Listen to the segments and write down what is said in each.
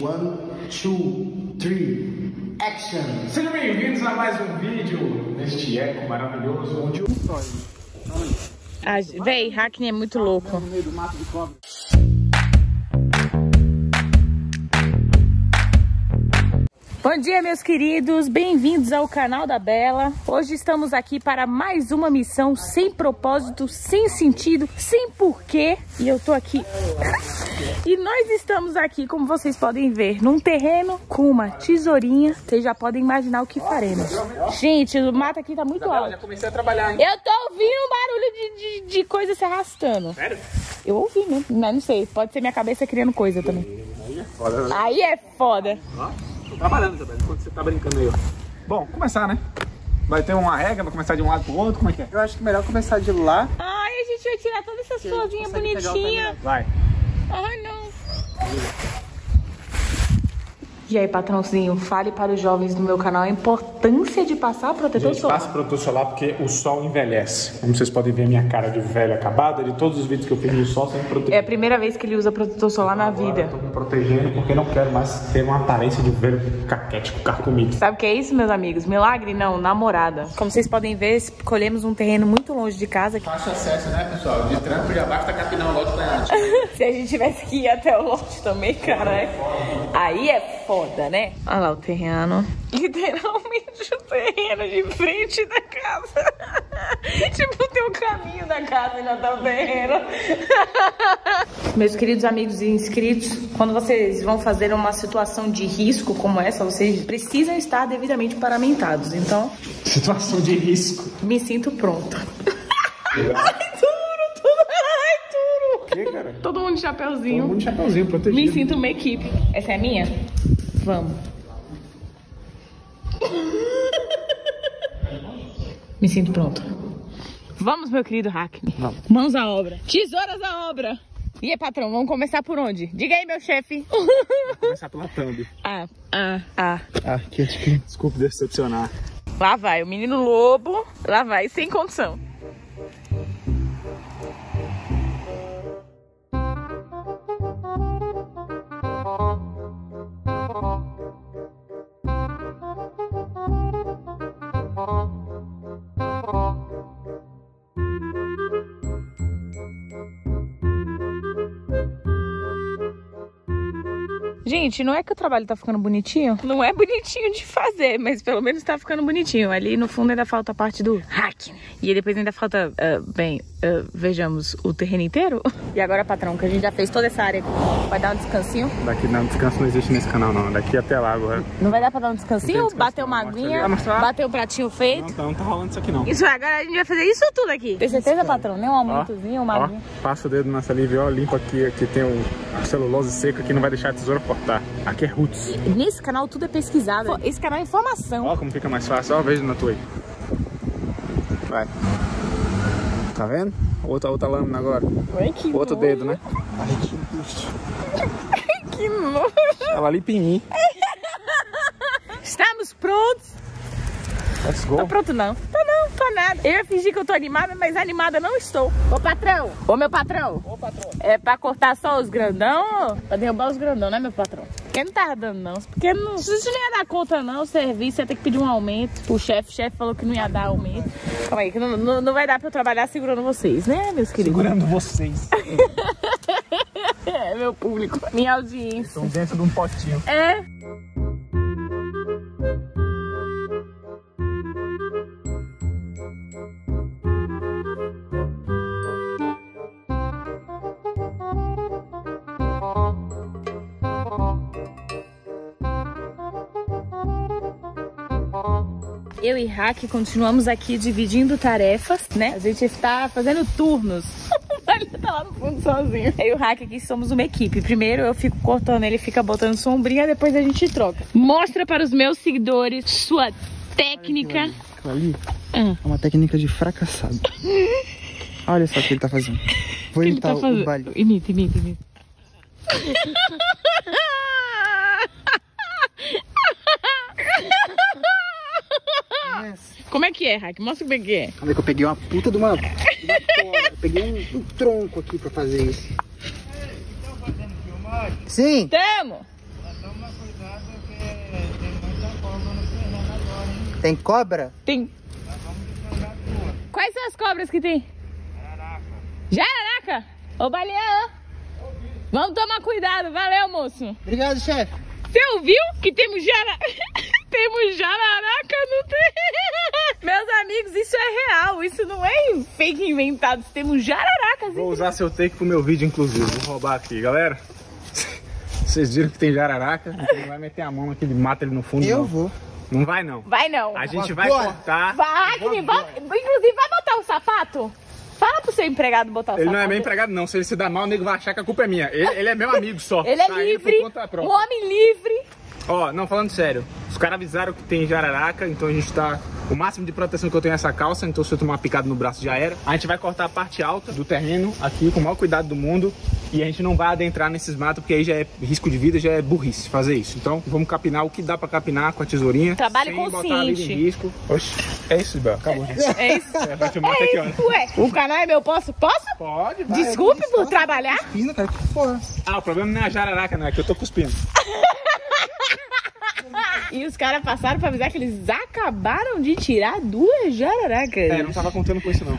One, two, three, action! Sejam bem-vindos a mais um vídeo neste eco maravilhoso onde o Ah, véi, Hackney é muito louco. Bom dia, meus queridos. Bem-vindos ao canal da Bela. Hoje estamos aqui para mais uma missão sem propósito, sem sentido, sem porquê. E eu tô aqui. e nós estamos aqui, como vocês podem ver, num terreno com uma tesourinha. Vocês já podem imaginar o que faremos. Gente, o mato aqui tá muito Já alto. comecei a trabalhar, hein? Eu tô ouvindo um barulho de, de, de coisa se arrastando. Sério? Eu ouvi, né? Mas não sei. Pode ser minha cabeça criando coisa também. Foda, né? Aí é foda. Trabalhando, Isabela, enquanto você tá brincando aí, ó. Bom, começar, né? Vai ter uma regra, vai começar de um lado pro outro, como é que é? Eu acho que melhor começar de lá. Ai, a gente vai tirar todas essas florzinhas bonitinhas. Vai. Ai, não. E aí, patrãozinho, fale para os jovens do meu canal a importância de passar protetor Gente, solar. passa protetor solar porque o sol envelhece. Como vocês podem ver, minha cara de velho acabada, de todos os vídeos que eu fiz no sol, sempre protegido. É a primeira vez que ele usa protetor solar na vida. Tô me protegendo porque não quero mais ter uma aparência de velho caquético, carcomido. Sabe o que é isso, meus amigos? Milagre? Não, namorada. Como vocês podem ver, escolhemos um terreno muito longe de casa. Fácil acesso, né, pessoal? De trampo já basta capinão lote planejante. Se a gente tivesse que ir até o lote também, cara, é- aí é foda, né? Olha lá o terreno. Literalmente o terreno de frente da casa. tipo, tem o caminho da casa e não tá o terreno. Meus queridos amigos e inscritos, quando vocês vão fazer uma situação de risco como essa, vocês precisam estar devidamente paramentados. Então, Situação de risco. me sinto pronta. Ai, duro, tudo. Ai, duro. que, cara? Todo mundo de chapeuzinho. Todo mundo de chapeuzinho, protegido. Me sinto uma equipe. Essa é a minha? Vamos. Me sinto pronto. Vamos, meu querido Hackney. Vamos. Mãos à obra. Tesouras à obra. E aí, patrão, vamos começar por onde? Diga aí, meu chefe. começar pela thumb. ah, ah, ah. Ah, que que. Desculpe decepcionar. Lá vai, o menino lobo. Lá vai, sem condição. Gente, não é que o trabalho tá ficando bonitinho? Não é bonitinho de fazer, mas pelo menos tá ficando bonitinho. Ali no fundo ainda falta a parte do hack. E depois ainda falta, ah, bem, ah, vejamos o terreno inteiro. E agora, patrão, que a gente já fez toda essa área, vai dar um descansinho? Daqui não, descanso não existe nesse canal, não. Daqui até lá agora. Não vai dar pra dar um descansinho? Descanso, Bater uma aguinha, bater um pratinho feito? Não, tá- não tá rolando isso aqui, não. Isso, agora a gente vai fazer isso tudo aqui. Tem certeza, patrão? Nem um aumentozinho, uma ó, aguinha. passa o dedo na saliva e ó, limpa aqui, aqui tem o celulose seca que não vai deixar a tesoura cortar. Aqui é roots. Nesse canal tudo é pesquisado. Esse canal é informação. Ó como fica mais fácil, ó, veja na tua aí. Vai. Tá vendo? Outra, outra lâmina agora. Ai, que Outro nojo. dedo, né? Que nojo. Ela limpa em mim. Estamos prontos. Let's Tô go. pronto não. Tô não, tô nada. Eu ia fingir que eu tô animada, mas animada não estou. Ô patrão. Ô meu patrão. Ô, patrão. É pra cortar só os grandão? Pra derrubar os grandão, né meu patrão? Porque não tava dando não. Porque não, se você não ia dar conta não, o serviço ia ter que pedir um aumento pro chefe. O chefe falou que não ia dar aumento. Calma aí, que não, não, não vai dar pra eu trabalhar segurando vocês, né, meus queridos? Segurando vocês. É, meu público. Minha audiência. Estão dentro de um potinho. É. Eu e Hack continuamos aqui dividindo tarefas, né? A gente está fazendo turnos. Ele tá lá no fundo sozinho. Eu e o Hack aqui somos uma equipe. Primeiro eu fico cortando, ele fica botando sombrinha, depois a gente troca. Mostra para os meus seguidores sua técnica. Aquilo ali Ah. é uma técnica de fracassado. Olha só o que ele tá fazendo. Vou Ele imitar tá o fazendo. baile. Imita, imita, imita. Como é que é, Raik? Mostra como é que é. Calma aí que eu peguei uma puta de uma... Uma peguei um, um, tronco aqui pra fazer isso. Sim. Tamo. Tem cobra? Tem. Quais são as cobras que tem? Jararaca. Jararaca? Ô, Baleão. Vamos tomar cuidado. Valeu, moço. Obrigado, chefe. Você ouviu que temos jararaca? temos jararaca no terreno. Meus amigos, isso é real. Isso não é fake inventado. Temos jararacas. Vou usar seu take pro meu vídeo, inclusive. Vou roubar aqui, galera. Vocês viram que tem jararaca, então não vai meter a mão aqui, mata ele no fundo. Eu não. vou. Não vai não. Vai não. A gente vai Agora. cortar. Vai, inclusive vai botar o sapato? Fala pro seu empregado botar o Ele sapato. não é meu empregado, não. Se ele se dar mal, o nego vai achar que a culpa é minha. Ele, ele é meu amigo só. Ele é Tá livre, um própria. homem livre. Ó, não, falando sério. Os caras avisaram que tem jararaca, então a gente tá. O máximo de proteção que eu tenho é essa calça, então se eu tomar uma picada no braço já era. A gente vai cortar a parte alta do terreno aqui com o maior cuidado do mundo. E a gente não vai adentrar nesses matos, porque aí já é risco de vida, já é burrice fazer isso. Então vamos capinar o que dá pra capinar com a tesourinha. Trabalho sem botar a vida consciente. em risco. Oxi, é isso, Bel. Acabou, gente. É isso. É, vai filmar até que É hora? isso, ué. O canal é meu, posso? Posso? Pode, vai. Desculpe por trabalhar. Pina, cara, que porra. Ah, o problema não é a jararaca, não, é que eu tô cuspindo. E os caras passaram pra avisar que eles acabaram de tirar duas jararacas. É, não tava contando com isso, não.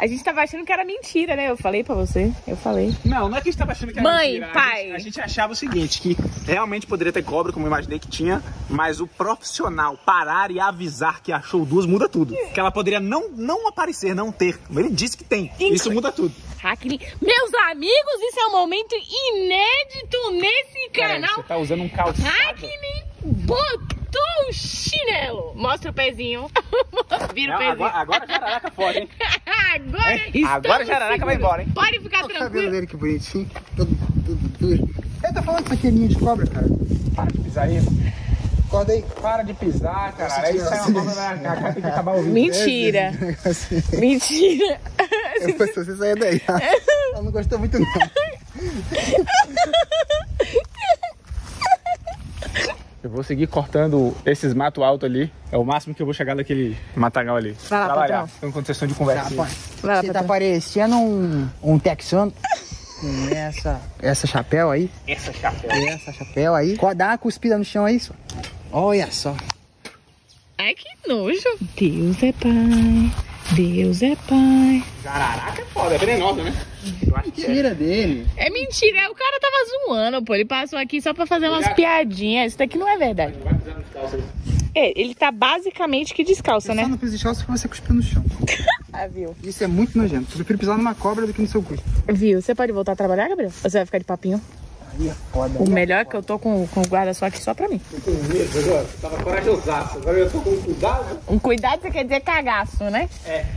A gente tava achando que era mentira, né? Eu falei pra você. Eu falei. Não, não é que a gente tava achando que era Mãe, mentira. A pai. gente- A gente, achava o seguinte, que realmente poderia ter cobra, como eu imaginei que tinha, mas o profissional parar e avisar que achou duas muda tudo. Que ela poderia não, não aparecer, não ter. Mas ele disse que tem. Isso muda tudo. Hackney. Meus amigos, isso é um momento inédito nesse canal. você tá usando um calçado. Hackney botou o chinelo. Mostra o pezinho. Vira o Não, pezinho. agora, agora a jararaca fode, hein? Agora, Hein? Agora a jararaca vai embora, hein? Pode ficar Olha o cabelo tranquilo. dele, que bonitinho. Todo, tudo duro. Ele tá falando pequenininho de cobra, cara. Para de pisar aí. Acorda aí. Para de pisar, cara. Nossa, Aí sai Deus. uma cobra na cara, tem que acabar o vídeo. Mentira. Mentira. Eu fosse você sair daí. Ela não gostou muito, não. Eu vou seguir cortando esses mato alto ali. É o máximo que eu vou chegar daquele matagal ali. Vai lá, Trabalhar. patrão. Tem condição de conversa. Vai lá, você tá parecendo um, um texano com essa, essa chapéu aí. Essa chapéu. Essa chapéu aí. Dá uma cuspida no chão aí, só. Olha só. Ai, que nojo. Deus é pai. Deus é pai. Jararaca é foda, é venenosa, né? Acho que é. Dele. É mentira, o cara tava zoando, pô. Ele passou aqui só pra fazer umas Obrigado. piadinhas. Isso daqui não é verdade. Vai pisar nos. É, ele tá basicamente que descalço, Só né? não pisa de calça porque você cuspiu no chão. Ah, viu? Isso é muito nojento. Eu prefiro pisar numa cobra do que no seu cu. Viu? Você pode voltar a trabalhar, Gabriel? Ou você vai ficar de papinho? Aí é foda. O melhor é que eu tô com, com o guarda-sol aqui só pra mim. Eu com medo agora. Tava corajosaço. Agora eu tô com cuidado. Um cuidado, você quer dizer cagaço, né?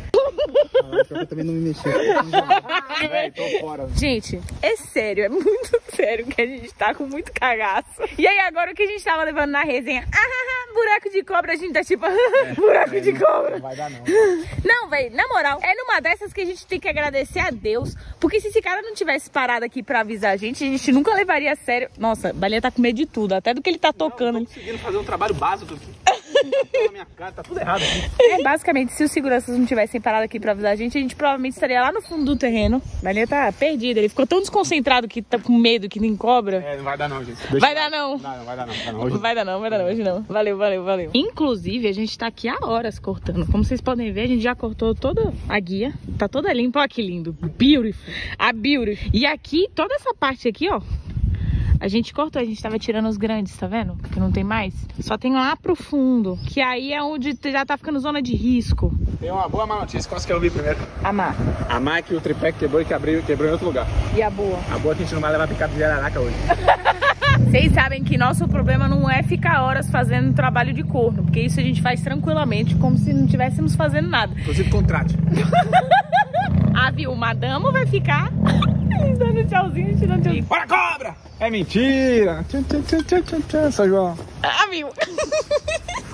Eu também não me mexi. Véi, tô fora. Gente, é sério, é muito sério que a gente tá com muito cagaço. E aí, agora o que a gente tava levando na resenha? Ah, buraco de cobra, a gente tá tipo, buraco de cobra. Não vai dar, não. Não, velho, na moral, é numa dessas que a gente tem que agradecer a Deus. Porque se esse cara não tivesse parado aqui pra avisar a gente, a gente nunca levaria a sério. Nossa, Balinha tá com medo de tudo, até do que ele tá tocando. Eu tô conseguindo fazer um trabalho básico aqui. Tá minha cara, tá tudo errado aqui. É, basicamente, se os seguranças não tivessem parado aqui pra avisar a gente, a gente provavelmente estaria lá no fundo do terreno. Balinha tá perdido, ele ficou tão desconcentrado que tá com medo que nem cobra. É, não vai dar não, gente. Deixa Vai lá. dar não. Não, não vai dar não. Vai dar não. Hoje Vai dar não, vai dar não, hoje não. Valeu, valeu, valeu. Inclusive, a gente tá aqui há horas cortando. Como vocês podem ver, a gente já cortou toda a guia. Tá toda limpa, olha que lindo. Beautiful. A beautiful. E aqui, toda essa parte aqui, ó. A gente cortou, a gente tava tirando os grandes, tá vendo? Que não tem mais. Só tem lá pro fundo, que aí é onde já tá ficando zona de risco. Tem uma boa má notícia, qual você quer ouvir primeiro? Amar. A máquina, o tripé que quebrou e que abriu, quebrou em outro lugar. E a boa? A boa é que a gente não vai levar picada de jararaca hoje. Vocês sabem que nosso problema não é ficar horas fazendo trabalho de corno, porque isso a gente faz tranquilamente, como se não estivéssemos fazendo nada. Inclusive, contrate. A viu, madama vai ficar dando tchauzinho, tirando tchauzinho. Bora, cobra! É mentira! Tchum, tchum, tchum, tchum, tchum, São João. Ah, viu?